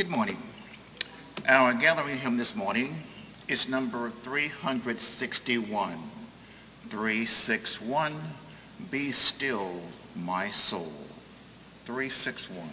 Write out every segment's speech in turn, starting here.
Good morning. Our gallery hymn this morning is number 361. 361, Be Still My Soul. 361.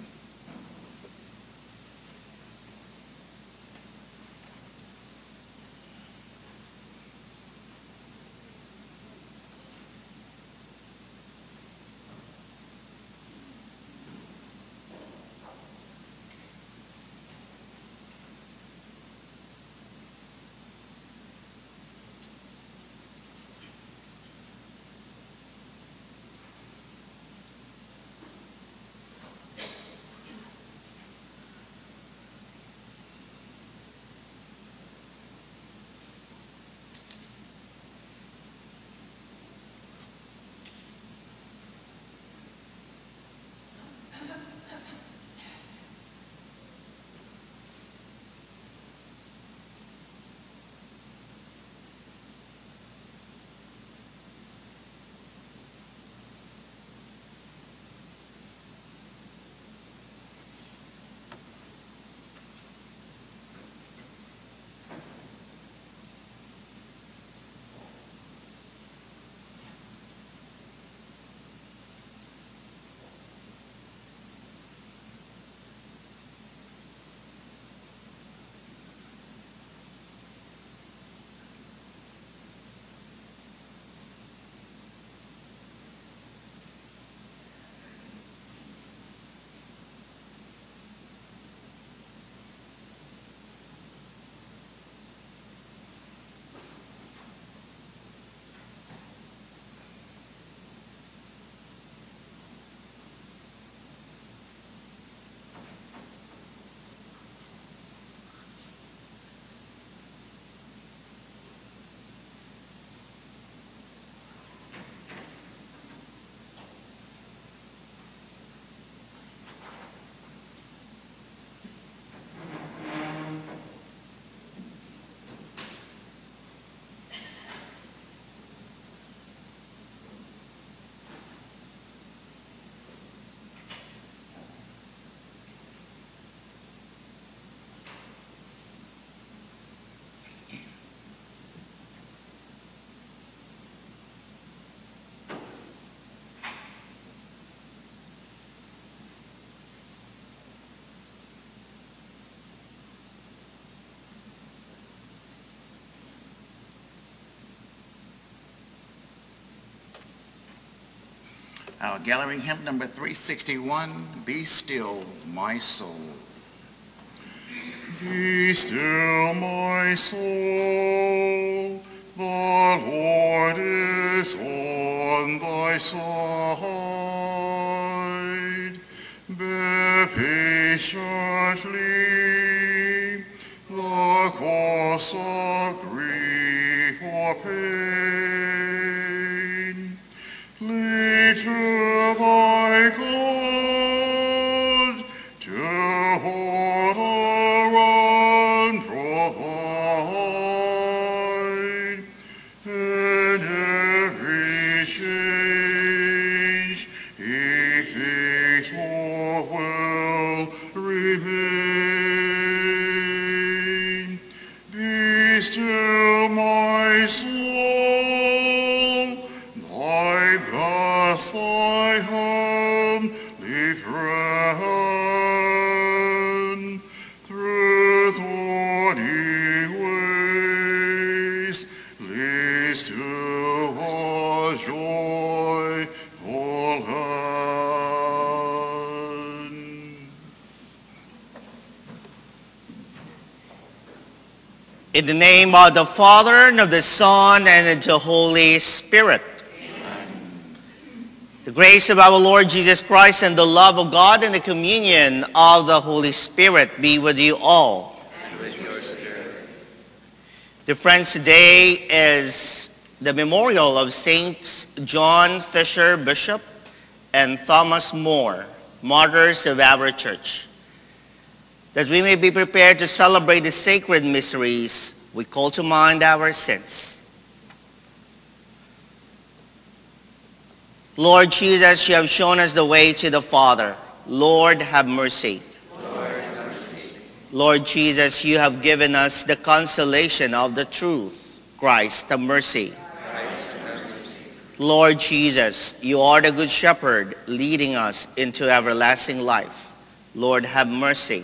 Our gallery hymn number 361, Be Still My Soul. Be still my soul, the Lord is on thy side. Bear patiently the course of grief or pain. In the name of the Father, and of the Son, and of the Holy Spirit. Amen. The grace of our Lord Jesus Christ and the love of God and the communion of the Holy Spirit be with you all. Dear friends, today is the memorial of Saints John Fisher Bishop and Thomas More, martyrs of our church. That we may be prepared to celebrate the sacred mysteries, we call to mind our sins. Lord Jesus, you have shown us the way to the Father. Lord, have mercy. Lord Jesus, you have given us the consolation of the truth. Christ, have mercy. Lord Jesus, you are the good shepherd leading us into everlasting life. Lord, have mercy.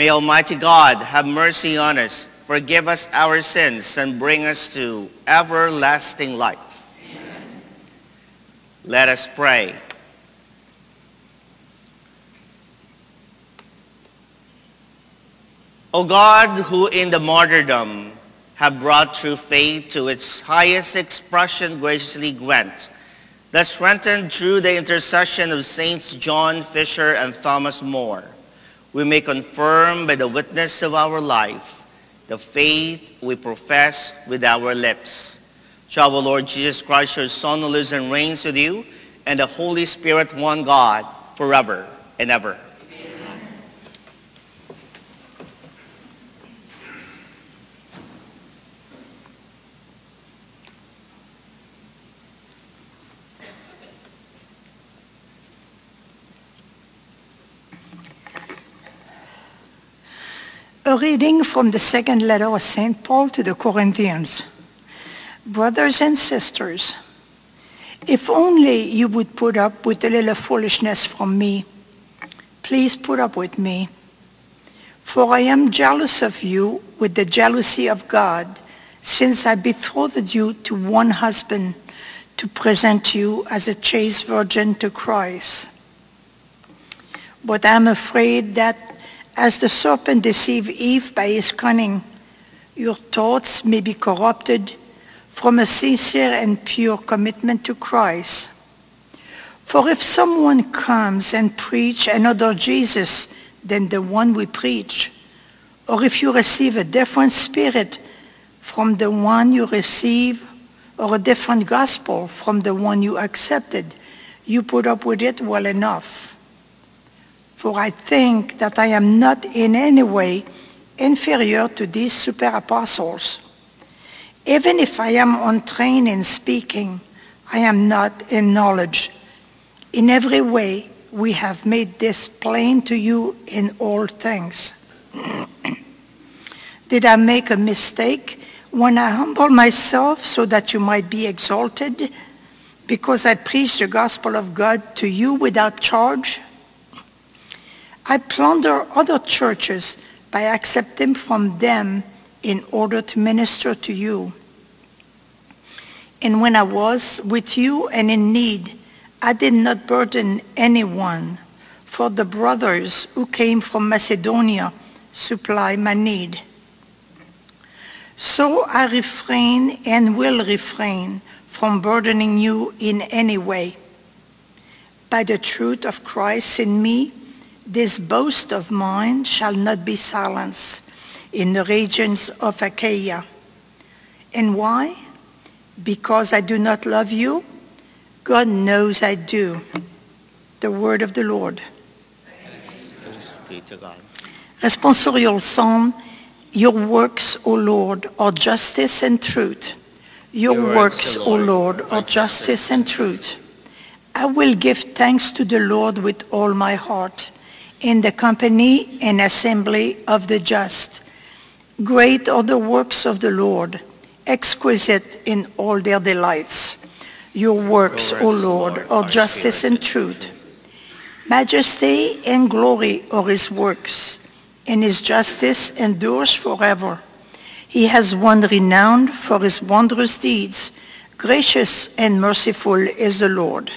May Almighty God have mercy on us, forgive us our sins, and bring us to everlasting life. Let us pray. O God, who in the martyrdom have brought true faith to its highest expression, graciously grant that strengthened through the intercession of Saints John Fisher and Thomas More, we may confirm by the witness of our life the faith we profess with our lips. Shall the Lord Jesus Christ, your Son, who lives and reigns with you, and the Holy Spirit, one God, forever and ever. A reading from the second letter of St. Paul to the Corinthians. Brothers and sisters, if only you would put up with a little foolishness from me, please put up with me. For I am jealous of you with the jealousy of God, since I betrothed you to one husband to present you as a chaste virgin to Christ. But I'm afraid that as the serpent deceived Eve by his cunning, your thoughts may be corrupted from a sincere and pure commitment to Christ. For if someone comes and preach another Jesus than the one we preach, or if you receive a different spirit from the one you receive, or a different gospel from the one you accepted, you put up with it well enough. For I think that I am not in any way inferior to these super apostles. Even if I am untrained in speaking, I am not in knowledge. In every way, we have made this plain to you in all things. Did I make a mistake when I humbled myself so that you might be exalted because I preached the gospel of God to you without charge? I plunder other churches by accepting from them in order to minister to you. And when I was with you and in need, I did not burden anyone, for the brothers who came from Macedonia supply my need. So I refrain and will refrain from burdening you in any way. By the truth of Christ in me, this boast of mine shall not be silenced in the regions of Achaia. And why? Because I do not love you? God knows I do. The word of the Lord. Thanks be to God. Responsorial Psalm, Your works, O Lord, are justice and truth. Your, Your works, O Lord, are justice and truth. I will give thanks to the Lord with all my heart in the company and assembly of the just. Great are the works of the Lord, exquisite in all their delights. Your works, O Lord, Lord, are are justice and truth. Majesty and glory are his works, and his justice endures forever. He has won renown for his wondrous deeds. Gracious and merciful is the Lord.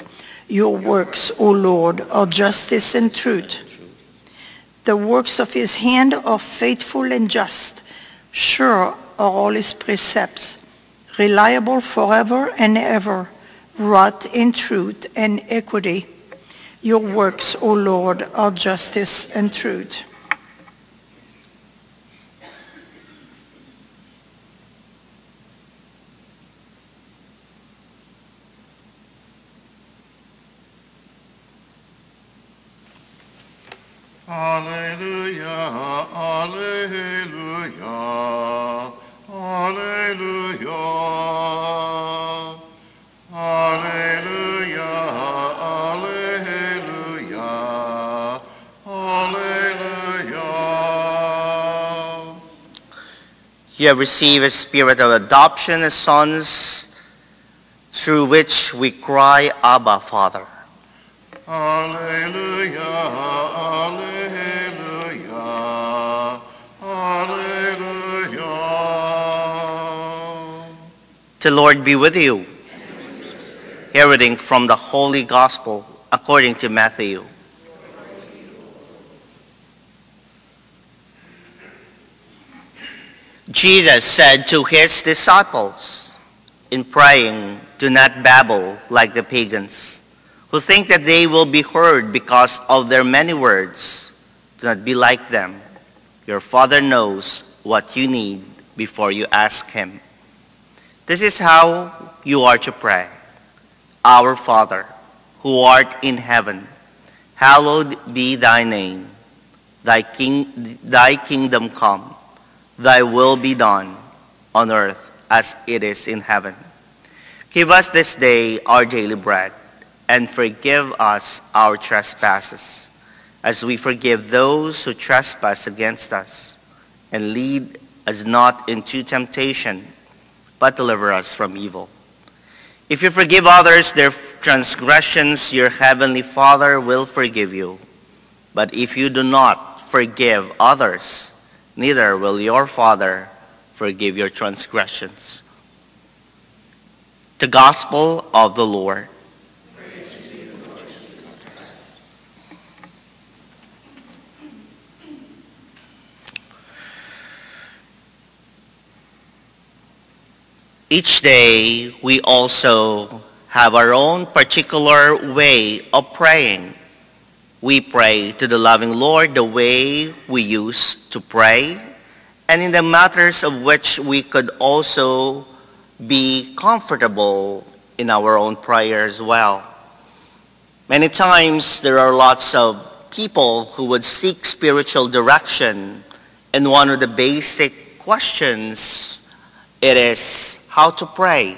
Your works, O Lord, are justice and truth. The works of his hand are faithful and just. Sure are all his precepts, reliable forever and ever, wrought in truth and equity. Your works, O Lord, are justice and truth. Alleluia, Alleluia, Alleluia, Alleluia, You have received a spirit of adoption as sons, through which we cry, Abba, Father. Alleluia. The Lord be with you. A reading from the Holy Gospel according to Matthew. Jesus said to his disciples, in praying, do not babble like the pagans, who think that they will be heard because of their many words. Do not be like them. Your Father knows what you need before you ask him. This is how you are to pray. Our Father, who art in heaven, hallowed be thy name. Thy, king, thy kingdom come. Thy will be done on earth as it is in heaven. Give us this day our daily bread, and forgive us our trespasses, as we forgive those who trespass against us. And lead us not into temptation, but deliver us from evil. If you forgive others their transgressions, your heavenly Father will forgive you. But if you do not forgive others, neither will your Father forgive your transgressions. The Gospel of the Lord. Each day, we also have our own particular way of praying. We pray to the loving Lord the way we used to pray, and in the matters of which we could also be comfortable in our own prayer as well. Many times, there are lots of people who would seek spiritual direction, and one of the basic questions it is how to pray.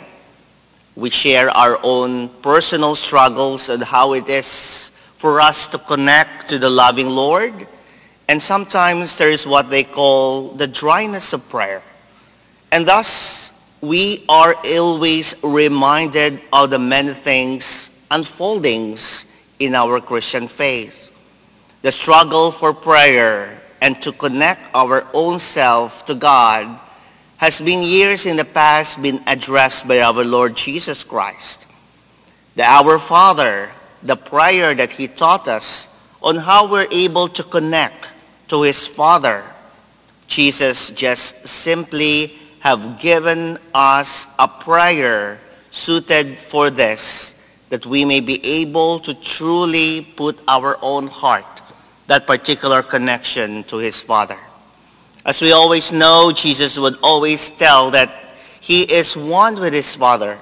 We share our own personal struggles and how it is for us to connect to the loving Lord. And sometimes there is what they call the dryness of prayer. And thus, we are always reminded of the many things, unfoldings in our Christian faith. The struggle for prayer and to connect our own self to God has been years in the past been addressed by our Lord Jesus Christ. The Our Father, the prayer that he taught us on how we're able to connect to his Father. Jesus just simply have given us a prayer suited for this, that we may be able to truly put our own heart, that particular connection to his Father. As we always know, Jesus would always tell that he is one with his Father.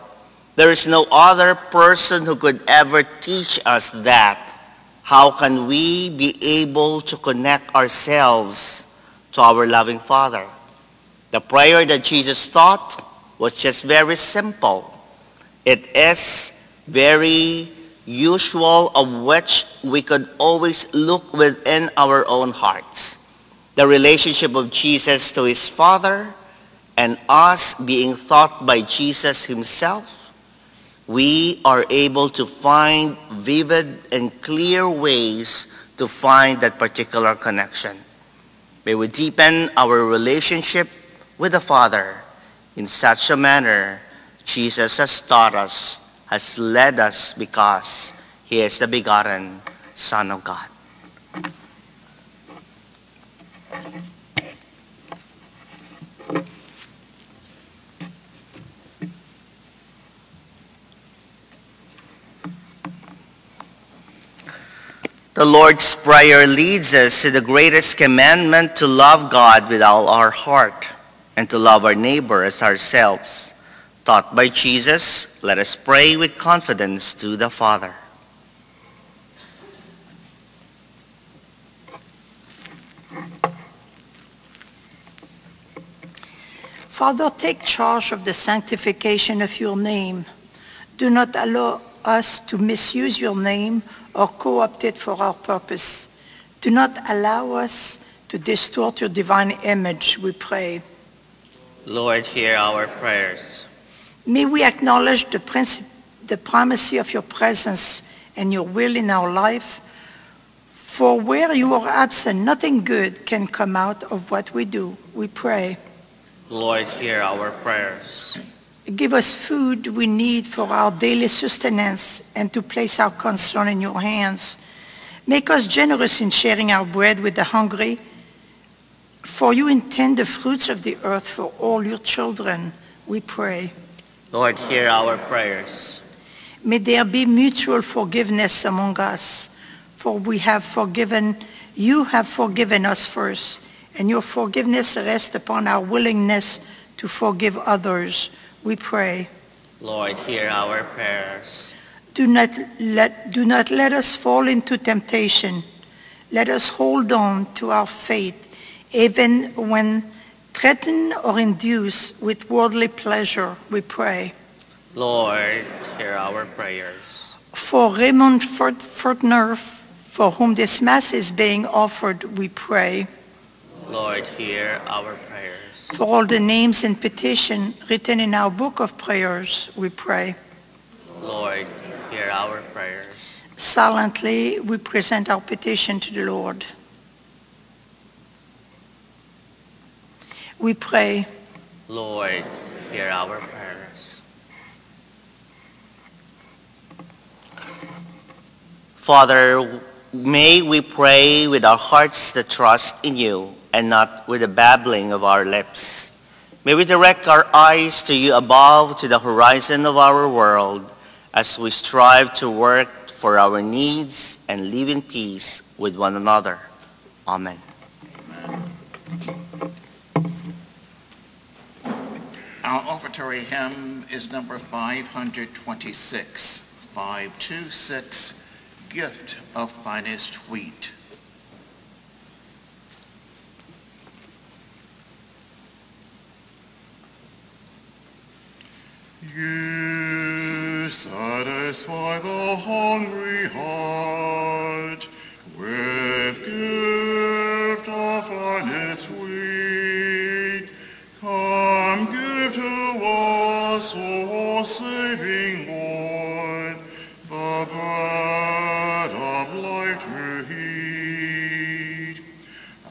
There is no other person who could ever teach us that. How can we be able to connect ourselves to our loving Father? The prayer that Jesus taught was just very simple. It is very usual of which we could always look within our own hearts the relationship of Jesus to his Father and us being taught by Jesus himself, we are able to find vivid and clear ways to find that particular connection. May we deepen our relationship with the Father in such a manner Jesus has taught us, has led us because he is the begotten Son of God. The Lord's Prayer leads us to the greatest commandment to love God with all our heart and to love our neighbor as ourselves. Taught by Jesus, let us pray with confidence to the Father. Father, take charge of the sanctification of your name. Do not allow us to misuse your name or co-opt it for our purpose. Do not allow us to distort your divine image, we pray. Lord, hear our prayers. May we acknowledge the, princi- the primacy of your presence and your will in our life. For where you are absent, nothing good can come out of what we do. We pray. Lord, hear our prayers. Give us food we need for our daily sustenance and to place our concern in your hands. Make us generous in sharing our bread with the hungry, for you intend the fruits of the earth for all your children. We pray. Lord, hear our prayers. May there be mutual forgiveness among us, for we have forgiven, you have forgiven us first, and your forgiveness rests upon our willingness to forgive others. We pray. Lord, hear our prayers. Do not let, do not let us fall into temptation. Let us hold on to our faith, even when threatened or induced with worldly pleasure, we pray. Lord, hear our prayers. For Raymond Fort- Fortner, for whom this Mass is being offered, we pray. Lord, hear our prayers. For all the names and petition written in our book of prayers, we pray. Lord, hear our prayers. Silently, we present our petition to the Lord. We pray, Lord, hear our prayers. Father, may we pray with our hearts that trust in you and not with the babbling of our lips. May we direct our eyes to you above to the horizon of our world as we strive to work for our needs and live in peace with one another. Amen. Our offertory hymn is number 526, 526, Gift of Finest Wheat. You satisfy the hungry heart with gift of finest wheat. Come give to us, O saving Lord, the bread of life to eat.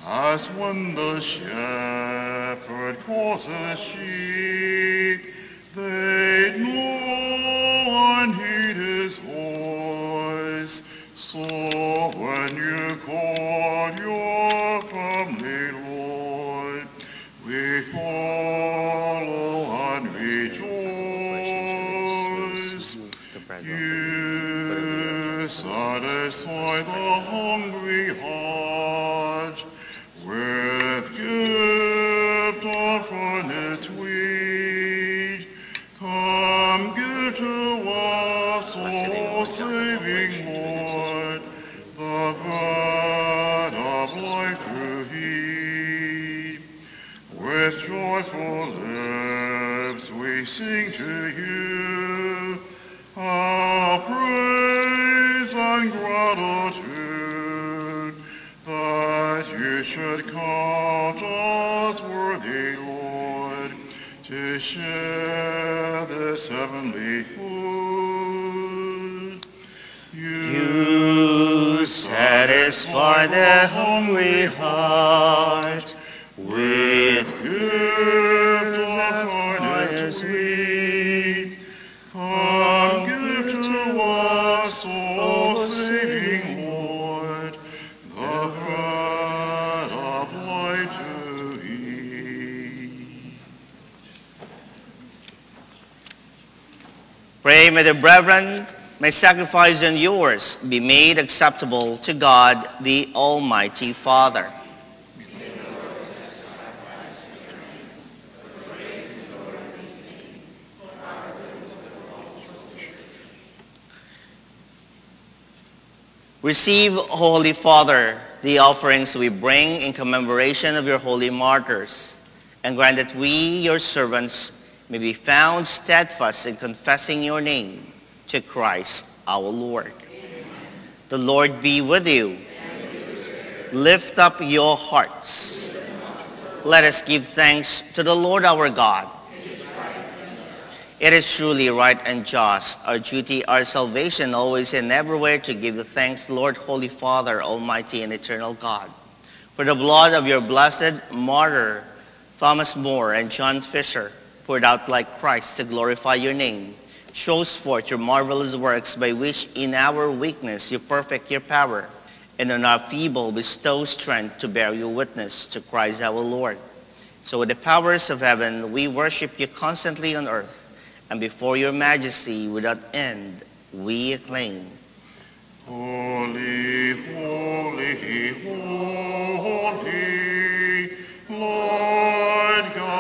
As when the shepherd calls his sheep, O saving Lord, the bread of life to eat. With joyful lips we sing to you our praise and gratitude that you should count us worthy, Lord, to share this heavenly food. Satisfy the hungry heart with of finest wheat. Come give to us, O saving Lord, the bread of life to eat. Pray, may the brethren, my sacrifice and yours be made acceptable to God, the Almighty Father. Receive, Holy Father, the offerings we bring in commemoration of your holy martyrs, and grant that we, your servants, may be found steadfast in confessing your name to Christ our Lord. The Lord be with you. Lift up your hearts. Let us give thanks to the Lord our God. It is truly right and just, our duty, our salvation, always and everywhere to give the thanks, Lord, Holy Father, Almighty and Eternal God, for the blood of your blessed martyr, Thomas More and John Fisher, poured out like Christ to glorify your name, shows forth your marvelous works by which in our weakness you perfect your power, and in our feeble bestow strength to bear your witness to Christ our Lord. So with the powers of heaven, we worship you constantly on earth, and before your majesty without end, we acclaim. Holy, holy, holy, Lord God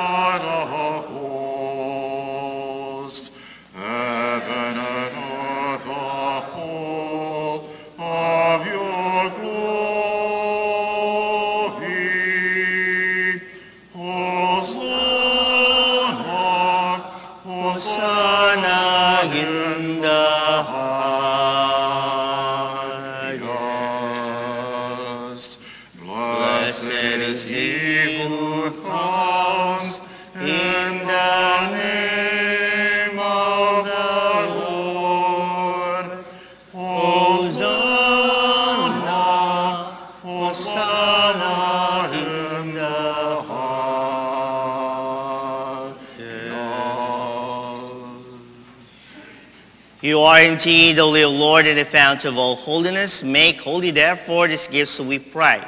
The little Lord and the fount of all holiness. Make holy therefore these gifts, we pray,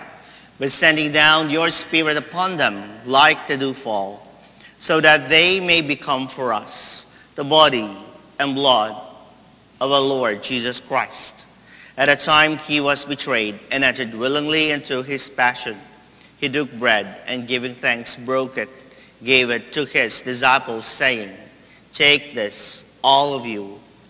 by sending down your Spirit upon them like the dewfall, so that they may become for us the body and blood of our Lord Jesus Christ. At a time he was betrayed and entered willingly into his passion, he took bread and giving thanks broke it, gave it to his disciples, saying, Take this, all of you,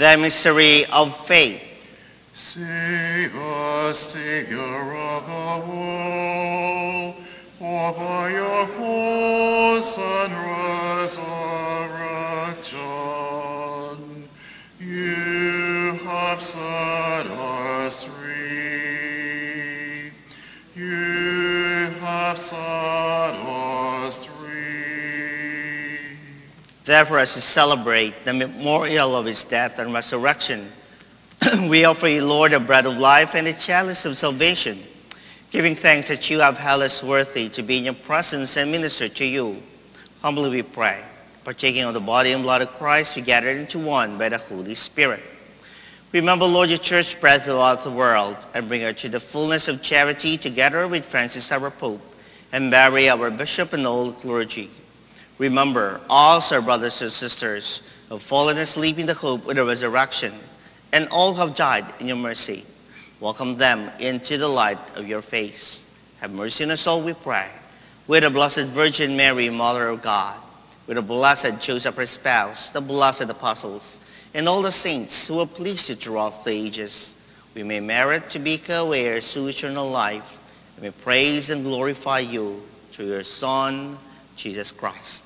The mystery of faith. Save us, Savior of the world, for by your Therefore, as we celebrate the memorial of his death and resurrection, we offer you, Lord, the bread of life and the chalice of salvation, giving thanks that you have held us worthy to be in your presence and minister to you. Humbly we pray, partaking of the body and blood of Christ, we gathered into one by the Holy Spirit. Remember, Lord, your church spread throughout the world and bring her to the fullness of charity together with Francis our Pope and Mary our Bishop and all clergy. Remember also our brothers and sisters who have fallen asleep in the hope of the resurrection and all who have died in your mercy. Welcome them into the light of your face. Have mercy on us all, we pray. With the Blessed Virgin Mary, Mother of God, with the blessed Joseph, her spouse, the blessed apostles, and all the saints who have pleased you throughout the ages, we may merit to be co-heirs to eternal life, and may praise and glorify you through your Son, Jesus Christ.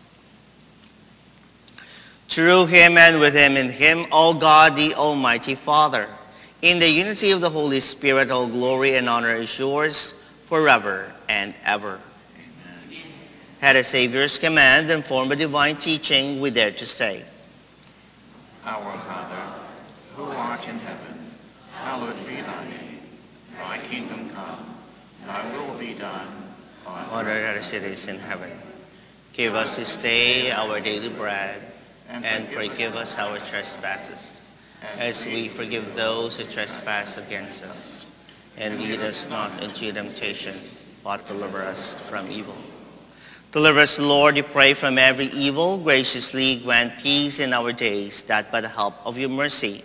Through him and with him in him, O God, the Almighty Father, in the unity of the Holy Spirit, all glory and honor is yours forever and ever. Had a Savior's command and form a divine teaching, we dare to say, Our Father, who art in heaven, hallowed be thy name. Thy kingdom come, thy will be done on earth as it is in heaven. Give us this day our daily bread, And and forgive forgive us our trespasses, as we forgive those who trespass against us. And lead us not into temptation, but deliver us from evil. Deliver us, Lord, we pray, from every evil. Graciously grant peace in our days, that by the help of your mercy,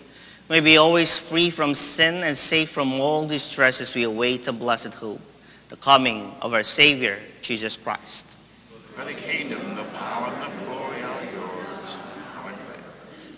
may be always free from sin and safe from all distresses we await the blessed hope, the coming of our Savior, Jesus Christ. For the kingdom, the power, and the glory are yours, now and forever.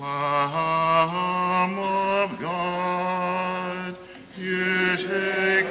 Lamb of God, you take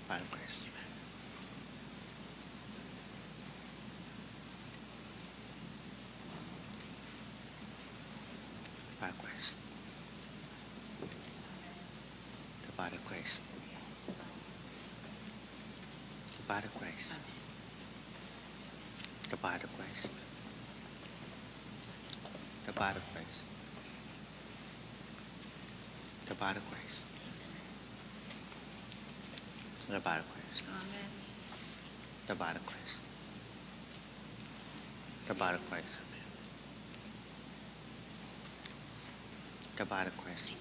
The body Christ. The body of Christ. The body of Christ. The body of Christ. The body of Christ. The body of Christ. The Body of Christ. Amen. of Christ. The Body of Christ. The Body of Christ.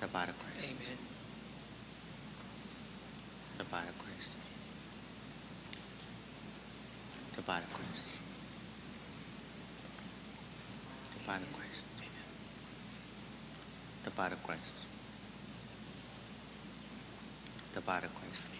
The Body of Christ. Amen. of Christ. The Body of Christ. The Body of Christ. The Body of Christ. para com isso.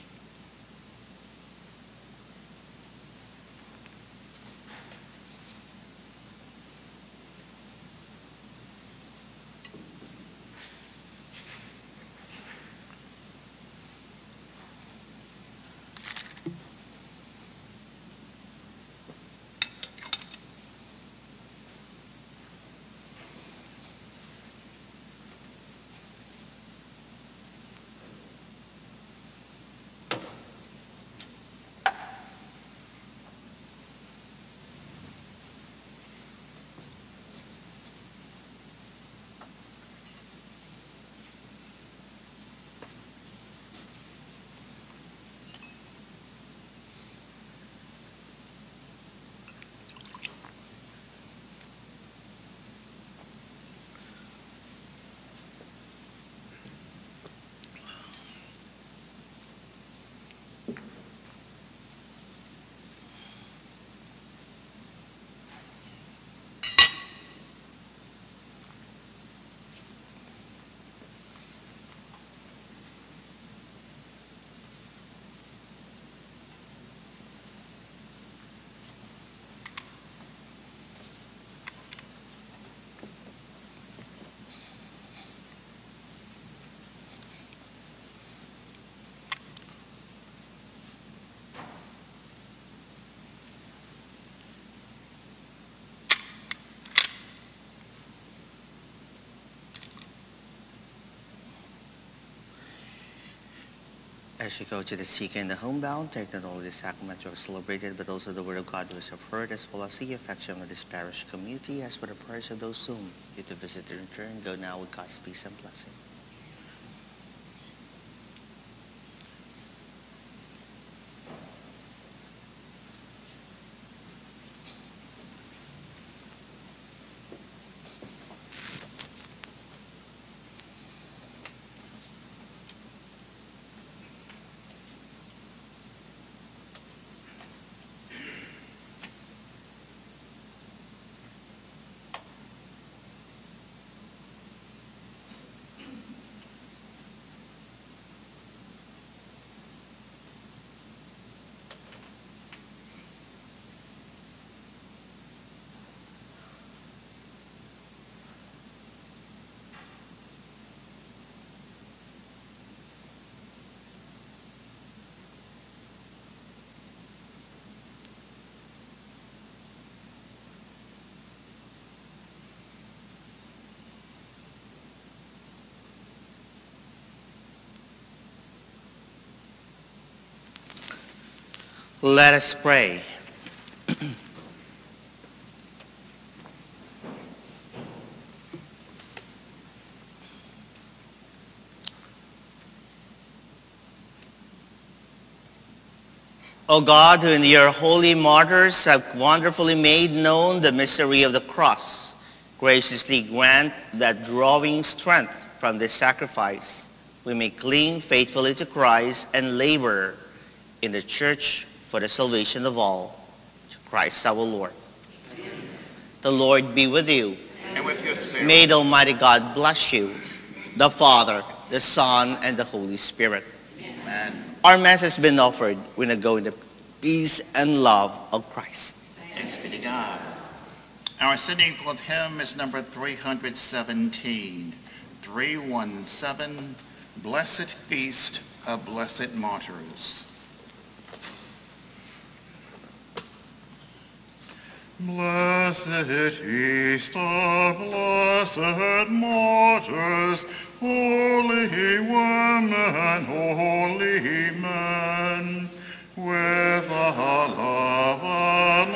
As you go to the sick and the homebound, take not only the sacrament you have celebrated, but also the word of God which have heard, as well as the affection of this parish community, as for the prayers of those whom you to visit and return. Go now with God's peace and blessing. Let us pray. O God, who in your holy martyrs have wonderfully made known the mystery of the cross, graciously grant that drawing strength from this sacrifice, we may cling faithfully to Christ and labor in the church for the salvation of all. To Christ our Lord. Amen. The Lord be with you. And with your spirit. May the Almighty God bless you, the Father, the Son, and the Holy Spirit. Amen. Our Mass has been offered. We now go in the peace and love of Christ. Thanks be to God. Our sending forth hymn is number 317. 317, Blessed Feast of Blessed Martyrs. Blessed feast of blessed martyrs, holy women, holy men, with a love and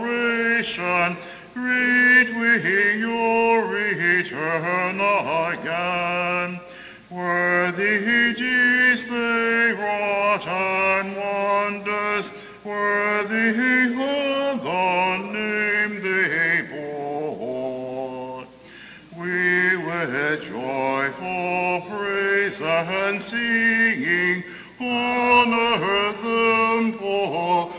admiration, read we your return again. Worthy deeds they wrought and wonders, worthy of the name they bore. We with joyful praise and singing honor them for